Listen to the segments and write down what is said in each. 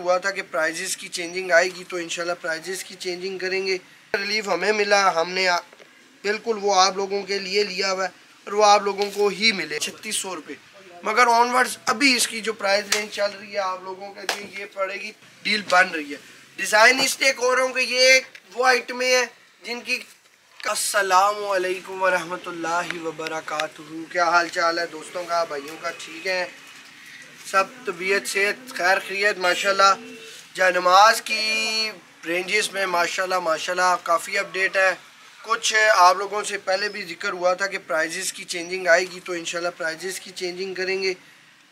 हुआ था कि प्राइजेस की चेंजिंग आएगी तो इंशाल्लाह प्राइजेस की चेंजिंग करेंगे। रिलीफ हमें मिला, हमने बिल्कुल वो आप लोगों के लिए लिया हुआ और वो आप लोगों को ही मिले। छत्तीस सौ रुपये मगर ऑनवर्ड्स अभी इसकी जो प्राइस रेंज चल रही है आप लोगों के लिए ये पड़ेगी डील बन रही है। डिज़ाइन इसलिए कह रहा हूँ कि ये वो आइटमें हैं जिनकी असलकम वरहमतुल्लाहि वबरकातुहू क्या हाल चाल है? दोस्तों का, भाइयों का, ठीक है? सब तबीयत से खैर खरीत माशाल्लाह। नमाज़ की रेंजेस में माशाल्लाह माशाल्लाह, काफ़ी अपडेट है। कुछ आप लोगों से पहले भी ज़िक्र हुआ था कि प्राइजेस की चेंजिंग आएगी तो इंशाल्लाह प्राइजेस की चेंजिंग करेंगे।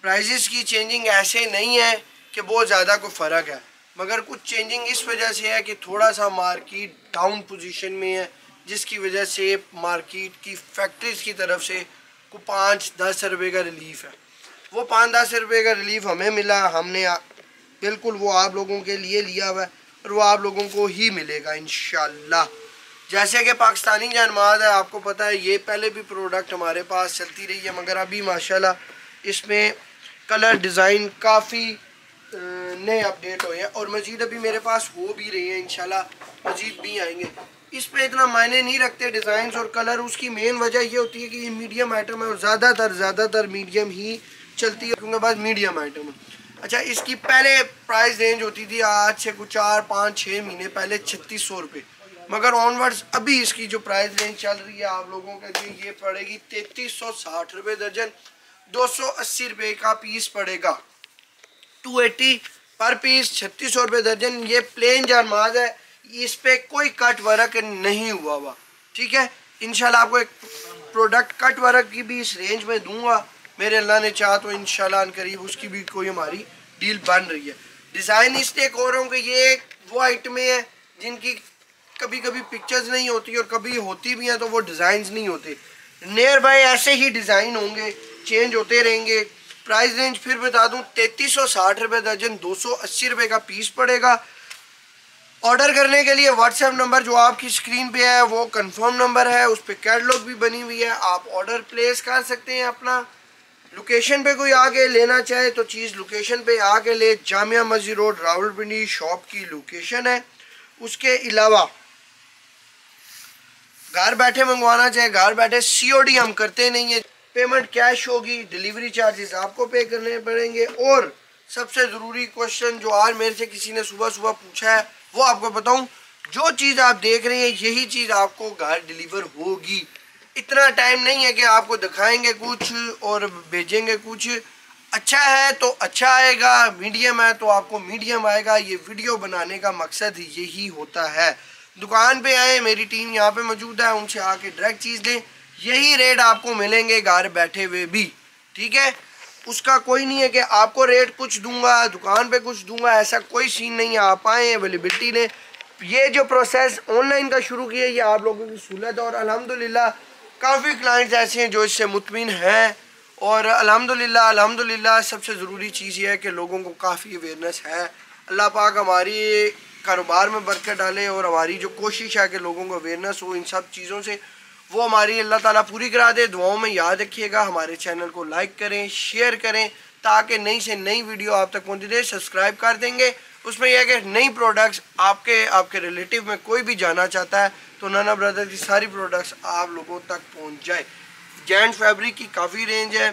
प्राइजेस की चेंजिंग ऐसे नहीं है कि बहुत ज़्यादा कोई फ़र्क है। मगर कुछ चेंजिंग इस वजह से है कि थोड़ा सा मार्केट डाउन पोजीशन में है, जिसकी वजह से मार्केट की फैक्ट्रीज की तरफ़ से को पाँच दस रुपये का रिलीफ है। वो पाँच दस रुपये का रिलीफ हमें मिला, हमने बिल्कुल वो आप लोगों के लिए लिया हुआ और वो आप लोगों को ही मिलेगा इन जैसे कि पाकिस्तानी जानमाज है, आपको पता है, ये पहले भी प्रोडक्ट हमारे पास चलती रही है, मगर अभी माशाल्लाह इसमें कलर डिज़ाइन काफ़ी नए अपडेट हुए हैं और मज़ीद अभी मेरे पास हो भी रही है, इंशाल्लाह मज़ीद भी आएँगे। इस पर इतना मायने नहीं रखते डिज़ाइन और कलर उसकी मेन वजह ये होती है कि ये मीडियम आइटम है और ज़्यादातर ज़्यादातर मीडियम ही चलती है, क्योंकि पास मीडियम आइटम अच्छा इसकी पहले प्राइस रेंज होती थी आज से कुछ चार, पाँच छः महीने पहले छत्तीस सौ रुपये मगर ऑनवर्ड्स अभी इसकी जो प्राइस रेंज चल रही है आप लोगों के लिए, ये पड़ेगी तैतीस सौ साठ रुपये दर्जन। दो सौ अस्सी रुपये का पीस पड़ेगा। टू एटी पर पीस छत्तीस सौ रुपये दर्जन। ये प्लेन जानमाज है, इस पर कोई कट वर्क नहीं हुआ हुआ। ठीक है? इनशाला आपको एक प्रोडक्ट कट वर्क की भी इस रेंज में दूँगा। मेरे अल्लाह ने चाह तो इनशाला करीब उसकी भी कोई हमारी डील बन रही है। डिज़ाइन इसलिए कह रहा हूँ कि ये वो आइटमें हैं जिनकी कभी कभी पिक्चर्स नहीं होती और कभी होती भी हैं तो वो डिज़ाइन नहीं होते। नियर बाय ऐसे ही डिज़ाइन होंगे चेंज होते रहेंगे। प्राइस रेंज फिर बता दूँ, तैतीस सौ साठ रुपये दर्जन, दो सौ अस्सी रुपये का पीस पड़ेगा। ऑर्डर करने के लिए व्हाट्सएप नंबर जो आपकी स्क्रीन पे है, वो कंफर्म नंबर है, उस पर कैटलॉग भी बनी हुई है। आप ऑर्डर प्लेस कर सकते हैं अपना। लोकेशन पे कोई आके लेना चाहे तो चीज़ लोकेशन पे आके ले। जामिया मस्जिद रोड, रावलपिंडी शॉप की लोकेशन है। उसके अलावा घर बैठे मंगवाना चाहे, घर बैठे सीओडी हम करते नहीं है। पेमेंट कैश होगी डिलीवरी चार्जेस आपको पे करने पड़ेंगे। और सबसे ज़रूरी क्वेश्चन जो आज मेरे से किसी ने सुबह सुबह पूछा है, वो आपको बताऊँ, जो चीज़ आप देख रहे हैं, यही चीज़ आपको घर डिलीवर होगी। इतना टाइम नहीं है कि आपको दिखाएँगे कुछ और भेजेंगे कुछ। अच्छा है तो अच्छा आएगा मीडियम है तो आपको मीडियम आएगा। ये वीडियो बनाने का मकसद यही होता है। दुकान पे आए, मेरी टीम यहाँ पे मौजूद है, उनसे आके डायरेक्ट चीज़ लें। यही रेट आपको मिलेंगे घर बैठे हुए भी, ठीक है? उसका कोई नहीं है कि आपको रेट कुछ दूँगा, दुकान पे कुछ दूँगा, ऐसा कोई सीन नहीं है। आप आए अवेलेबिलिटी लें। ये जो प्रोसेस ऑनलाइन का शुरू किया, ये आप लोगों की सहूलत और अलहमदिल्ला काफ़ी क्लाइंट्स ऐसे हैं जो इससे मुतमिन हैं और अलहमदिल्ला अलहमदिल्ला सबसे ज़रूरी चीज़ ये है कि लोगों को काफ़ी अवेयरनेस है। अल्लाह पाक हमारी कारोबार में बरकत डाले और हमारी जो कोशिश है कि लोगों को अवेयरनेस हो इन सब चीज़ों से, वो हमारी अल्लाह ताला पूरी करा दे। दुआओं में याद रखिएगा, हमारे चैनल को लाइक करें शेयर करें, ताकि नई से नई वीडियो आप तक पहुँचती रहे। सब्सक्राइब कर देंगे। उसमें यह है कि नई प्रोडक्ट्स आपके आपके रिलेटिव में कोई भी जाना चाहता है तो नाना ब्रदर की सारी प्रोडक्ट्स आप लोगों तक पहुँच जाए। जेंट फैब्रिक की काफ़ी रेंज है,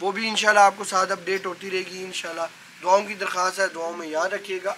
वो भी इंशाल्लाह आपको साथ अपडेट होती रहेगी, इंशाल्लाह। दुआओं की दरख्वास्त है, दुआओं में याद रखिएगा।